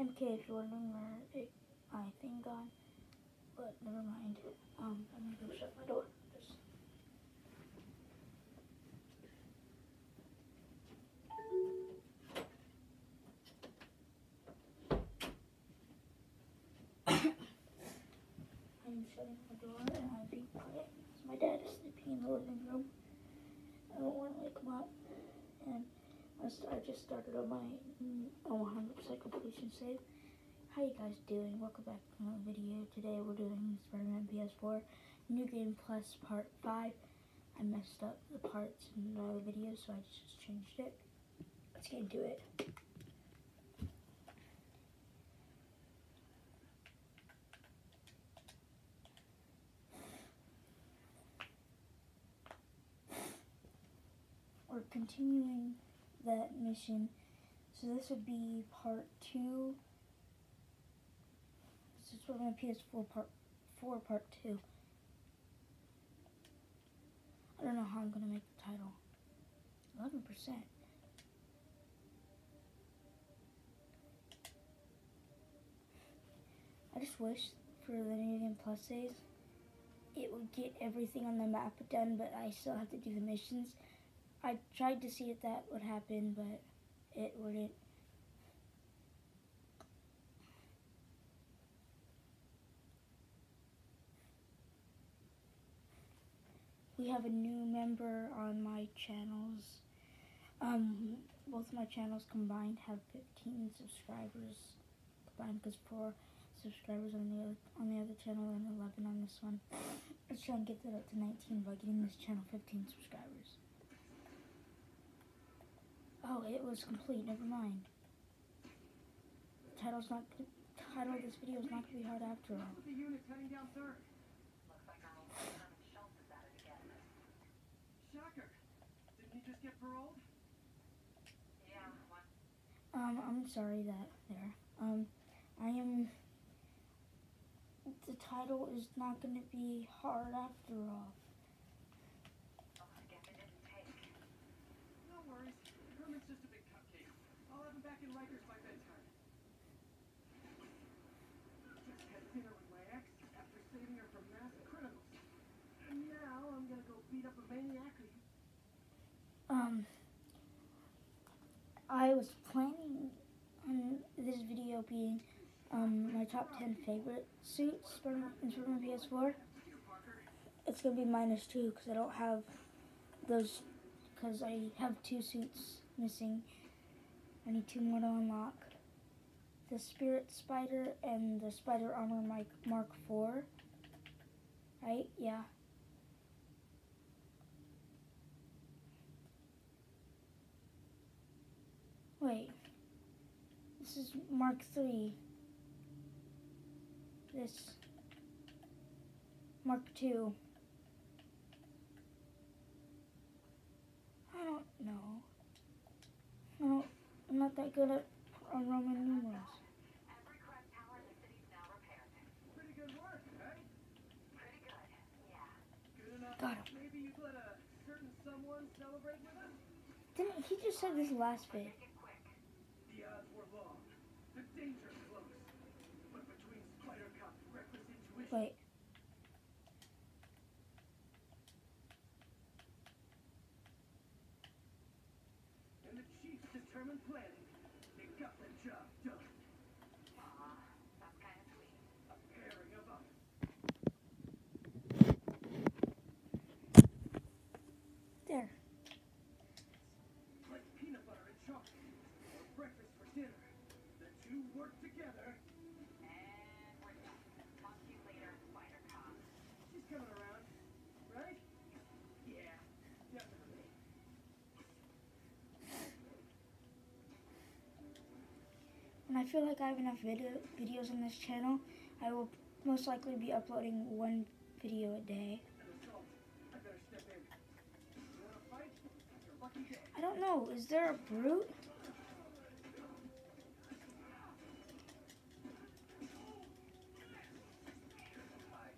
MK, if you're wondering where it, my thing gone, but never mind. Um, I'm gonna go shut my door. Just I'm shutting my door and I'm being quiet my dad is sleeping in the living room. I don't want to wake him up. And I, just started on my mm, 100% completion save. How you guys doing? Welcome back to another video. Today we're doing Spider-Man PS4 New Game Plus Part 5. I messed up the parts in another video, so I just changed it. Let's get into it. We're continuing that mission. So this would be part two. This is for my PS4 part four part two. I don't know how I'm gonna make the title. Eleven percent. I just wish for the New Game Plus days it would get everything on the map done, but I still have to do the missions. I tried to see if that would happen, but it wouldn't. We have a new member on my channels. Um, both my channels combined have 15 subscribers combined because four subscribers on the other, on the other channel and 11 on this one. Let's try and get that up to 19 by getting this channel 15 subscribers. Oh, it was complete. Never mind. The title's not. The title of this video is not gonna be hard after all. The unit's heading down third. Looks like our old friend is at again. Shocker. Didn't he just get paroled? Yeah, one Um, I'm sorry that there. Um, I am. The title is not gonna be hard after all. oh, I guess it didn't take. No worries. Herman's just a big cupcake. I'll have him back in Rikers by bedtime. Just had dinner with my ex after saving her from mass criminals. And now I'm gonna go beat up a maniac who Um, I was planning on this video being um my top 10 favorite suits from in Superman PS4. It's gonna be minus two because I don't have those because I have two suits missing. I need two more to unlock. The Spirit Spider and the Spider Armor Mark IV. Right? Yeah. Wait. This is Mark III. This. Mark II. I don't know. I don't, I'm not that good at Roman numerals. Didn't he just said this last bit? Wait. and the Chief's determined planning, they got the job done. Aw, that's kind of sweet. A pairing of us. There. Like peanut butter and chocolate. Or breakfast for dinner. The two work together. And we're done. Talk to you later, Spider Cop. She's coming around. Right? Yeah, definitely. When I feel like I have enough video videos on this channel, I will most likely be uploading one video a day. I don't know. Is there a brute? I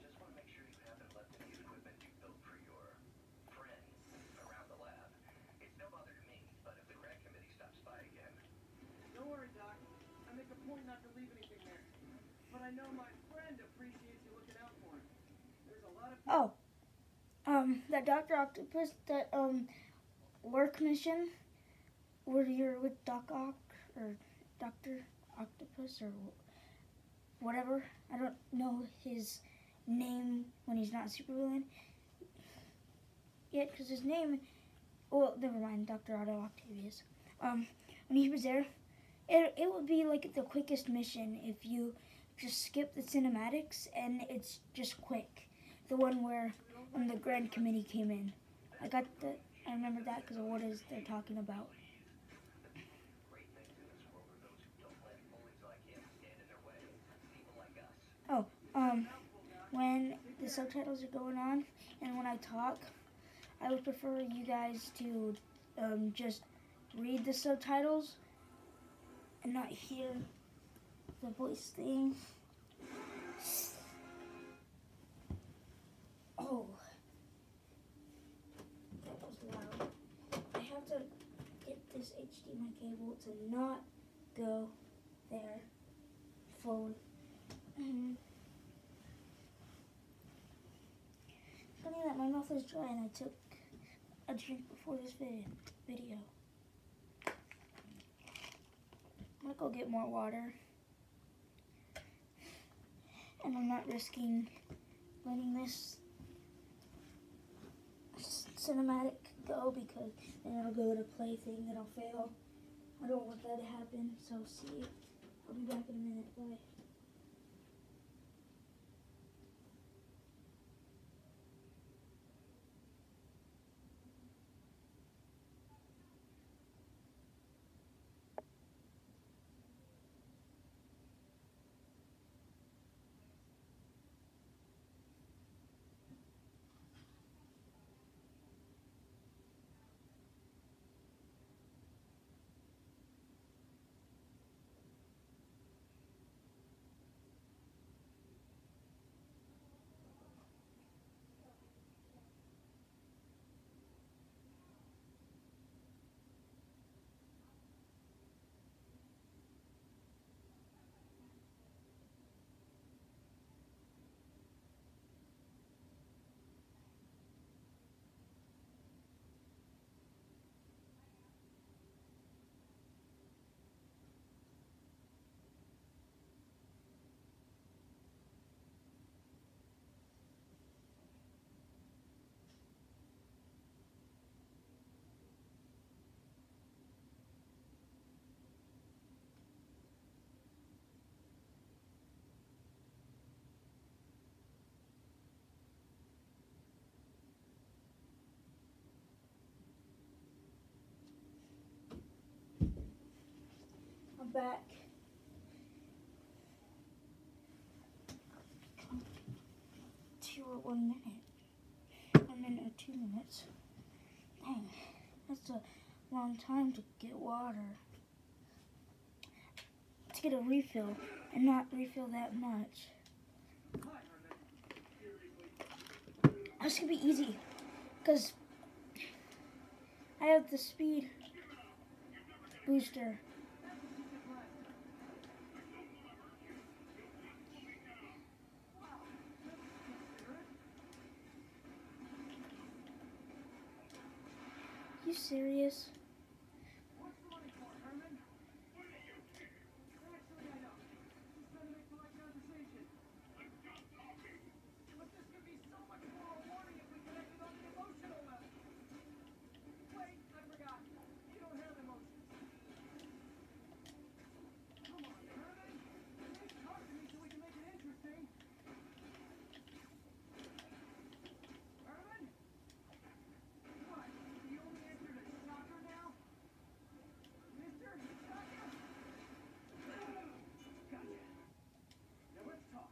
just want to make sure you haven't left any equipment you built for your friends around the lab. It's no bother to me, but if the grant committee stops by again, Don't worry, Doc. I make a point not to leave anything there. But I know my friend appreciates you looking out for him. There's a lot of Oh, um, that Doctor Octopus, that um, work mission where you're with Doc Ock or Doctor Octopus or whatever. I don't know his name when he's not supervillain. Yet, because his name, well, never mind, Doctor Otto Octavius. Um, when he was there, it it would be like the quickest mission if you just skip the cinematics and it's just quick. The one where when the Grand Committee came in. I got the. I remember that because of what is they're talking about. Us. Um, when the subtitles are going on and when I talk, I would prefer you guys to um, just read the subtitles and not hear the voice thing. Oh, that was loud. I have to get this HDMI cable to not go there. Phone. Mhm. Funny that my mouth is dry and I took a drink before this video. I'm gonna go get more water. And I'm not risking letting this cinematic go because then it'll go to play thing and I'll fail. I don't want that to happen, so see. I'll be back in a minute. Bye. Back. Two or one minute. One minute or two minutes. Dang, that's a long time to get water. To get a refill and not refill that much. This gonna be easy because I have the speed booster. You serious? What's the money for, Herman? Actually, I know. Just trying to make polite conversation. But this could be so much more rewarding if we connected on the emotional level. Wait, I forgot. You don't have emotions. Come on, Herman. Please talk to me so we can make it interesting. Herman? What? The only answer to Shocker now? Mister, Shocker? Gotcha. Now let's talk.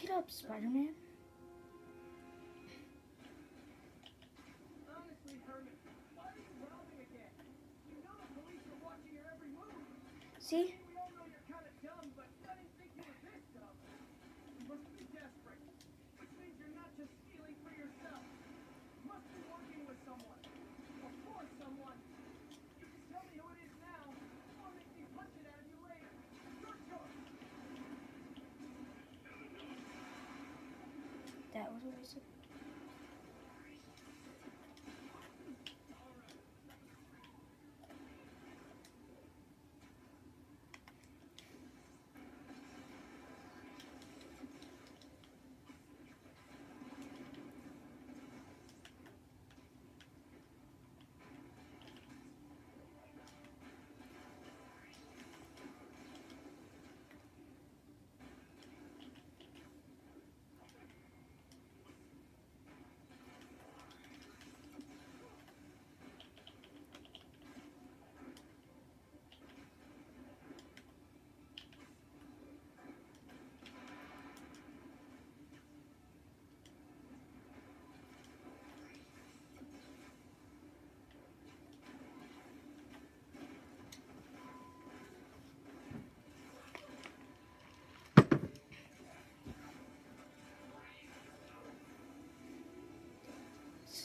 Get up, Spider-Man. What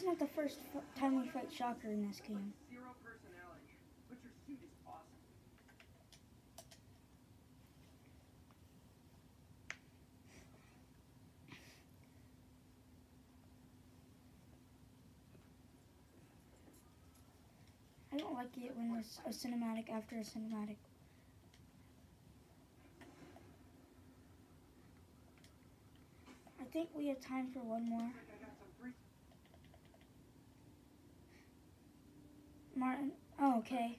Is not the first time we fight Shocker in this game. I don't like it when there's a cinematic after a cinematic. I think we have time for one more. I think I got some free Martin. Oh, okay.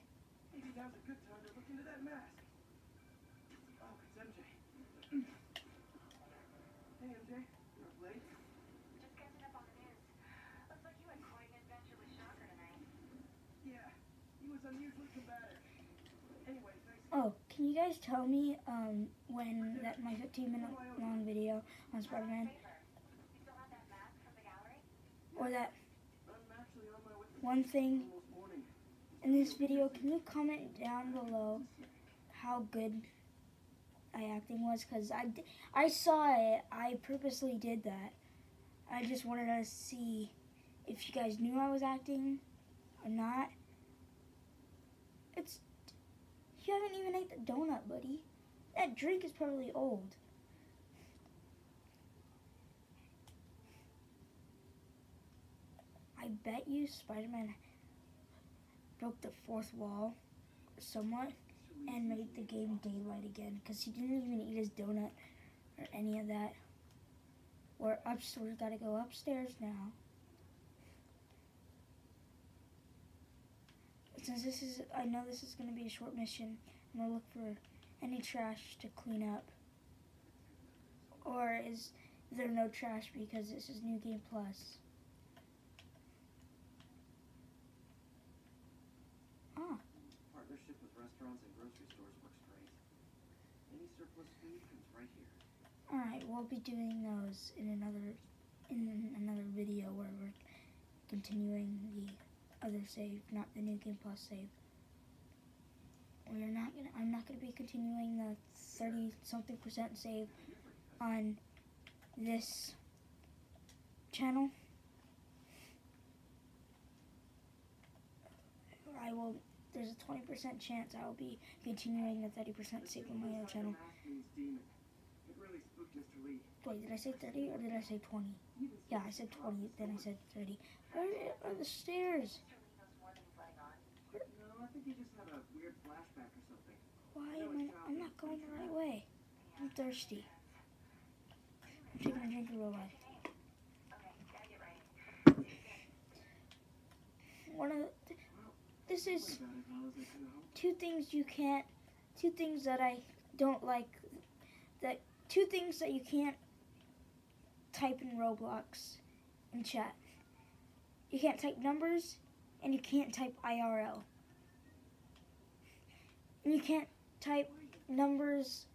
Oh, can you guys tell me um when that my 15 minute long video on Spider-Man or that one thing. In this video? Can you comment down below how good I acting was? Cause I, I saw it. I purposely did that. I just wanted to see if you guys knew I was acting or not. It's you haven't even ate the donut, buddy. That drink is probably old. I bet you Spider-Man broke the fourth wall somewhat and made the game daylight again because he didn't even eat his donut or any of that. We're upstairs, gotta go upstairs now. Since this is, I know this is gonna be a short mission, I'm gonna look for any trash to clean up. Or is there no trash because this is New Game Plus? Alright, we'll be doing those in another in another video where we're continuing the other save, not the new game plus save. We're not gonna I'm not gonna be continuing the thirty something percent save on this channel. I will there's a twenty percent chance I will be continuing the thirty percent save on my other channel. Wait, did I say 30 or did I say 20? Yeah, I said 20, then I said 30. Where are the stairs? Something. Why am I? I'm not going the right way. I'm thirsty. I'm taking a drink of real life. One of the, this is two things you can't, two things that I don't like, that two things that you can't type in Roblox in chat. You can't type numbers, and you can't type IRL. And you can't type numbers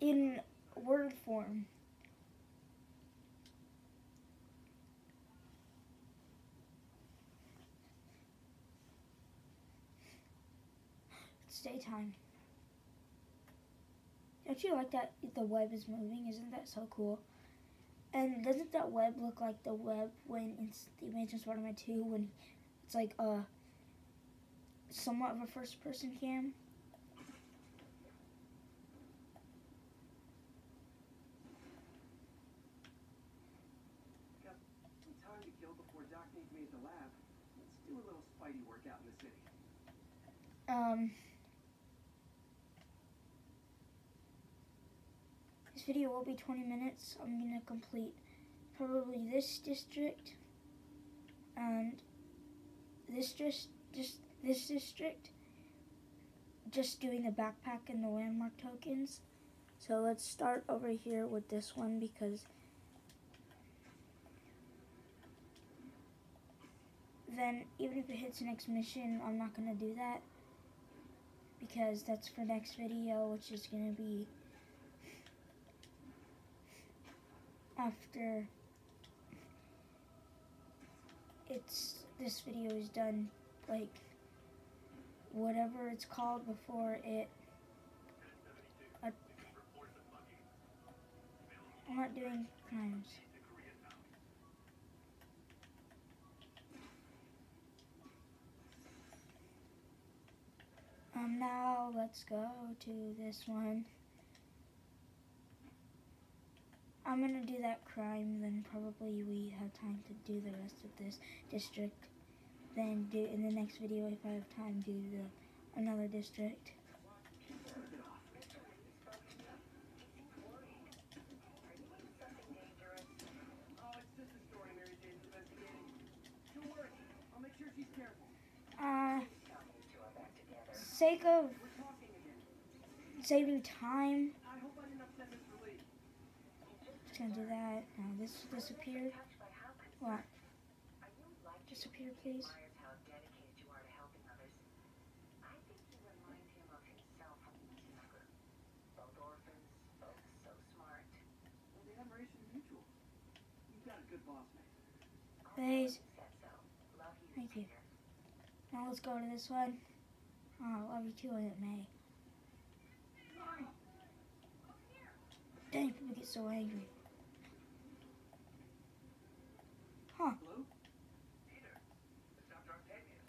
in word form. It's daytime. Don't you like that the web is moving? Isn't that so cool? And doesn't that web look like the web when in the Amazing Spider-Man 2 when it's like a uh, somewhat of a first-person cam? Um... video will be 20 minutes. I'm gonna complete probably this district and this just just this district. Just doing the backpack and the landmark tokens. So let's start over here with this one because then even if it hits the next mission, I'm not gonna do that because that's for next video, which is gonna be after it's this video is done, like whatever it's called before it. Uh, I'm not doing crimes. Um, now let's go to this one. I'm gonna do that crime, then probably we have time to do the rest of this district. Then do in the next video if I have time do the another district. Uh, sake of saving time, I hope I didn't upset Mr. Li. just gonna do that. Now this disappeared. What? Disappear, please. Please. Thank you. Now let's go to this one. Oh, love you too, Aunt May. Dang, people get so angry. Hello? Peter, it's Dr. Octavius.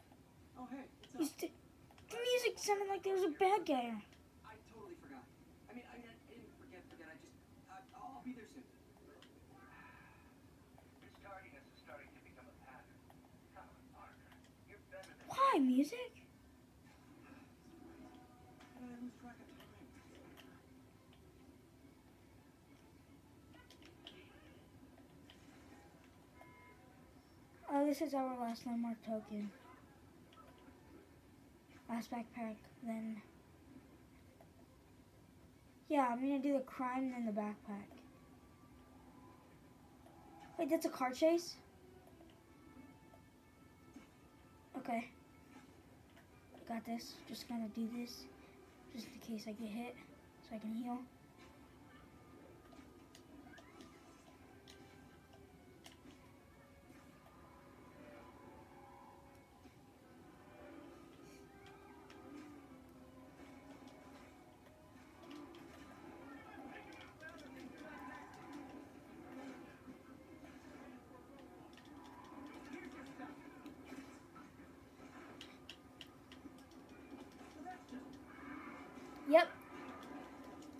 Oh, hey. What's up? t- the music sounded like there was a bad guy. I totally forgot. I mean, I, mean, I didn't forget, forget. I just, uh, I, I'll be there soon. Your tardiness is starting to become a pattern. Come on, Parker. You're better than Why music? How did I lose track of time? Oh, this is our last landmark token. Last backpack, then. Yeah, I'm gonna do the crime, then the backpack. Wait, that's a car chase? Okay. Got this. Just gonna do this. Just in case I get hit. So I can heal.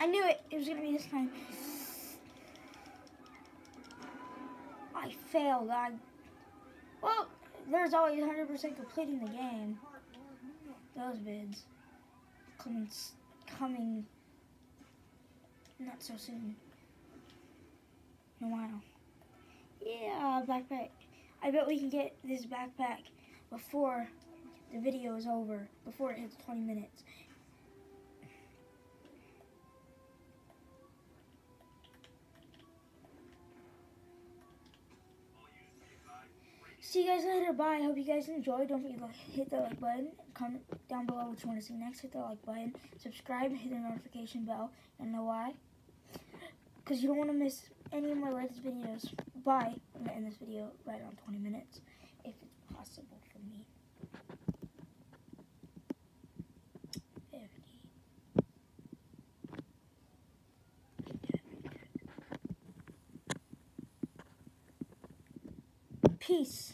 I knew it. It was gonna be this time. I failed. I. Well, there's always 100% completing the game. Those vids coming, coming. Not so soon. In a while. Yeah, backpack. I bet we can get this backpack before the video is over. Before it hits 20 minutes. See you guys later. Bye. I hope you guys enjoyed. Don't forget to hit the like button. Comment down below what you want to see next. Hit the like button. Subscribe. Hit the notification bell. And know why? Because you don't want to miss any of my latest videos. Bye. I'm going to end this video right around 20 minutes. If it's possible for me. 50. Peace.